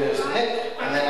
to Nick, and then